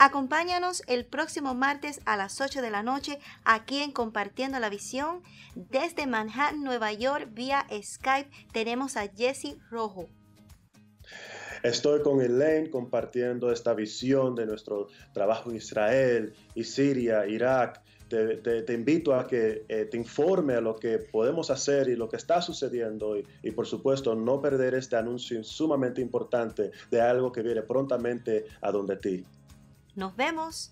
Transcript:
Acompáñanos el próximo martes a las 8 de la noche aquí en Compartiendo la Visión. Desde Manhattan, Nueva York, vía Skype, tenemos a Jesse Rojo. Estoy con Elaine compartiendo esta visión de nuestro trabajo en Israel y Siria, Irak. Te, invito a que eh, te informe a lo que podemos hacer y lo que está sucediendo y, y, por supuesto no perder este anuncio sumamente importante de algo que viene prontamente a donde ti. Nos vemos.